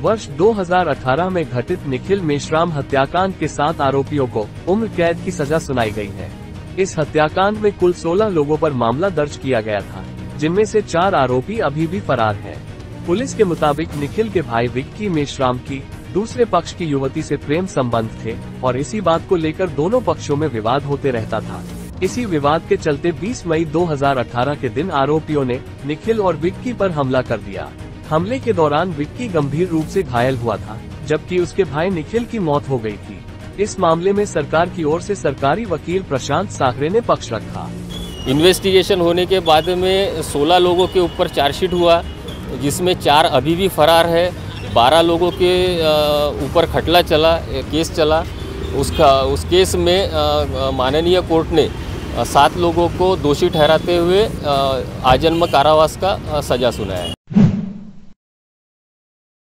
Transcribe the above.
वर्ष 2018 में घटित निखिल मेश्राम हत्याकांड के सात आरोपियों को उम्र कैद की सजा सुनाई गई है। इस हत्याकांड में कुल 16 लोगों पर मामला दर्ज किया गया था, जिनमें से चार आरोपी अभी भी फरार हैं। पुलिस के मुताबिक निखिल के भाई विक्की मेश्राम की, दूसरे पक्ष की युवती से प्रेम संबंध थे और इसी बात को लेकर दोनों पक्षों में विवाद होते रहता था। इसी विवाद के चलते 20 मई 2018 के दिन आरोपियों ने निखिल और विक्की पर हमला कर दिया। हमले के दौरान विक्की गंभीर रूप से घायल हुआ था, जबकि उसके भाई निखिल की मौत हो गई थी। इस मामले में सरकार की ओर से सरकारी वकील प्रशांत साखरे ने पक्ष रखा। इन्वेस्टिगेशन होने के बाद में 16 लोगों के ऊपर चार्जशीट हुआ, जिसमें चार अभी भी फरार है। 12 लोगों के ऊपर खटला चला केस चला। उसका, उस केस में माननीय कोर्ट ने सात लोगों को दोषी ठहराते हुए आजन्म कारावास का सजा सुनाया।